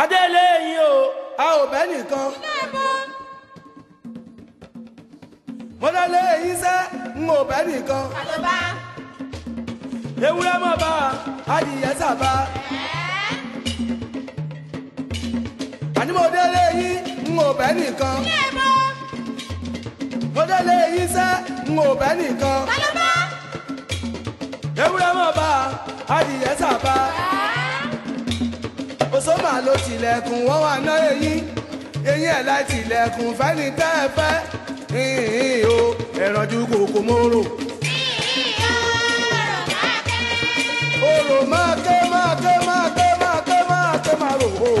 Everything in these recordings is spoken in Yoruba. adélẹ́yìn o a ò bẹ́ nìkan. mo lọ́lé yín sẹ́ n ò bẹ́ nìkan. ewúrẹ́ mọ̀ bá adìyẹ sábà. àní mo délé yín n ò bẹ́ nìkan. mo délé yín sẹ́ n ò bẹ́ nìkan. ewúrẹ́ mọ̀ bá adìyẹ sábà sọ́mà ló tilẹ̀kùn wọ́n wà ná eyín eyín ẹ̀ láì tilẹ̀kùn fẹ́ni tẹ́ ẹ fẹ́ ìhìn o ẹ̀rànjú kòkó móró. oh máa ké máa ké máa ké máa ké máa ké máa rò ó.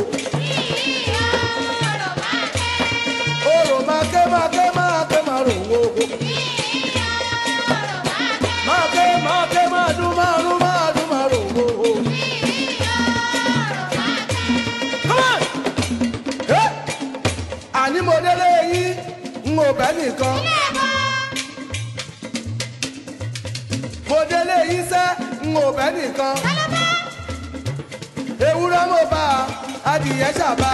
délé iṣẹ́ n ò bẹ́ nìkan. ewúrẹ́ mo bá adìyẹ ṣàbá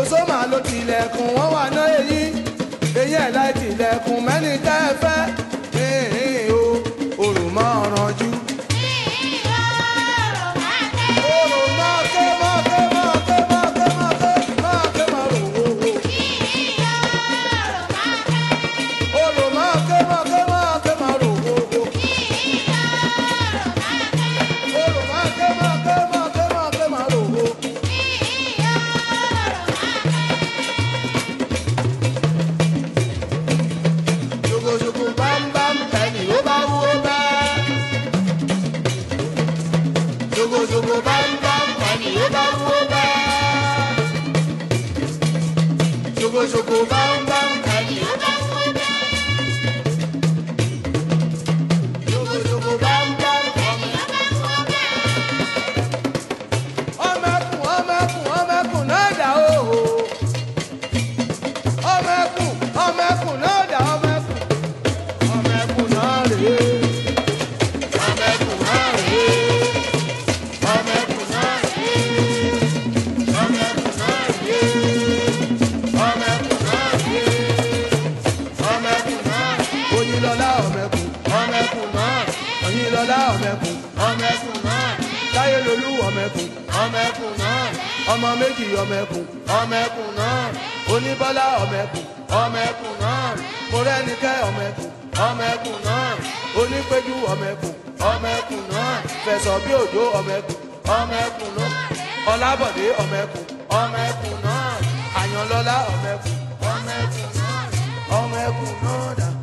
oṣó màá lo tilẹ̀kùn wọ́n wà ná èyí eyín ẹ̀ láì tilẹ̀kùn mẹ́ni tẹ́ ẹ fẹ́ o òrùmọ́ ọ̀rànjú. o jogo Adélọlá ọmẹkùn ọmẹkùn náà Táyélolú ọmẹkùn ọmẹkùn náà ọmọ méjì ọmẹkùn ọmẹkùn náà Oníbọ́lá ọmẹkùn ọmẹkùn náà Mọ́rẹ́nikẹ́ ọmẹkùn ọmẹkùn náà Onípéjú ọmẹkùn ọmẹkùn náà Fẹ̀sọ̀bíòjó ọmẹkùn ọmẹkùn náà Ọlábọ̀dé ọmẹkùn ọmẹkùn náà Àyànlọ́lá ọmẹkùn ọmẹkùn náà ọmẹkùn náà dà.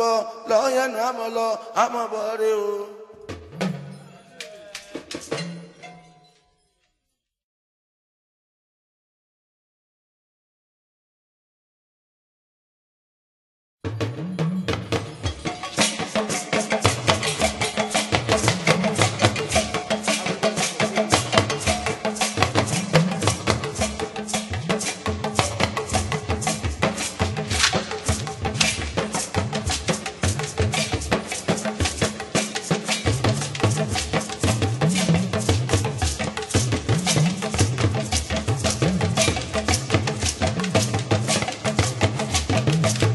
bọ̀ lọ́yẹ̀ ní àmọ́ lọ àmọ́ bọ̀ rí o. thank you Thank you.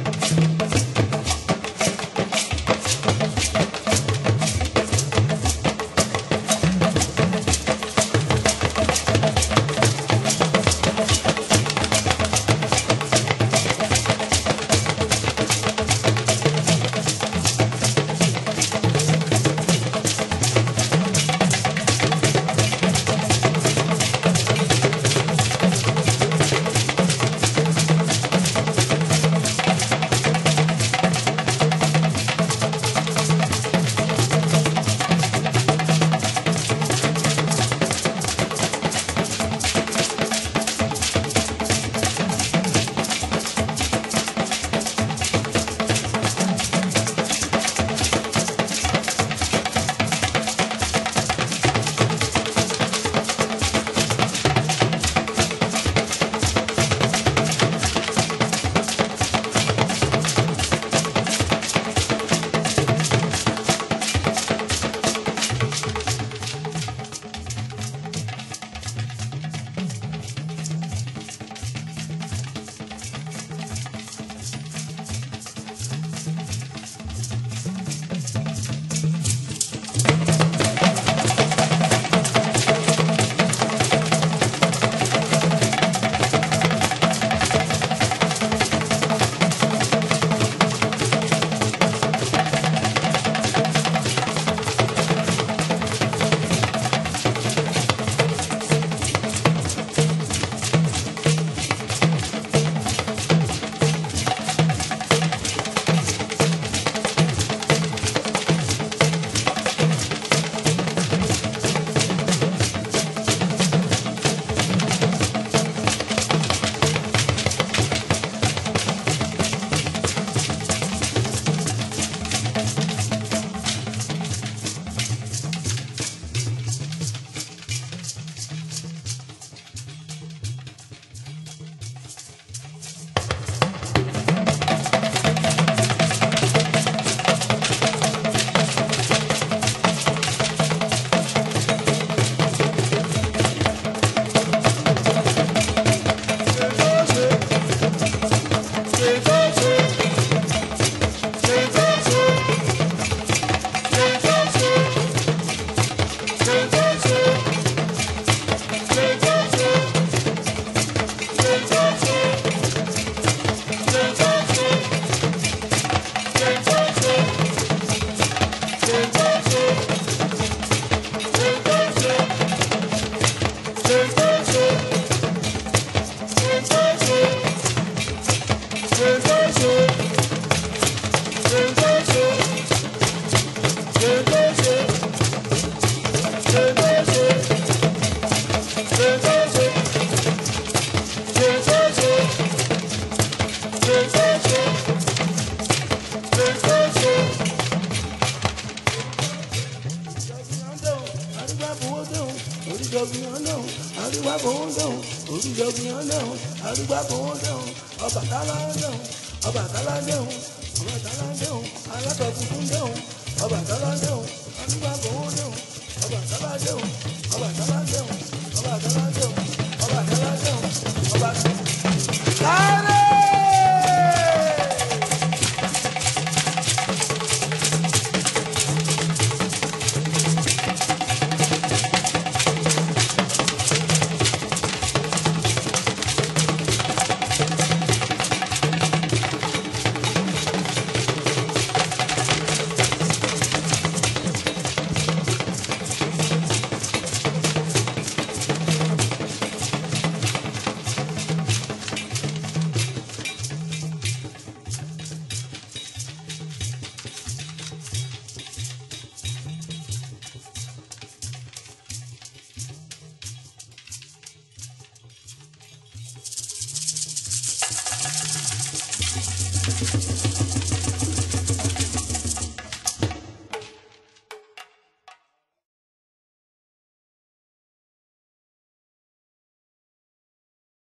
fowó dẹ̀hùn oríyọ̀gbìn dẹ̀hùn arúgbá fowó dẹ̀hùn Ọbàtálá dẹ̀hùn Ọbàtálá dẹ̀hùn Ọbàtálá dẹ̀hùn alátọ̀ funfun dẹ̀hùn Ọbàtálá dẹ̀hùn arúgbá fowó dẹ̀hùn Ọbàtálá dẹ̀hùn Ọbàtálá dẹ̀hùn Ọbàtálá dẹ̀hùn Ọbàtálá dẹ̀hùn. ハハハハ